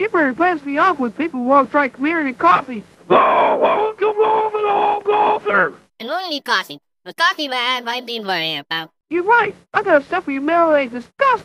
It really pisses me off when people won't try clearing and coffee. Oh, well, come home the all golfer. And only coffee. The coffee man might be worrying about. You're right. I got stuff for you middle-aged disgust.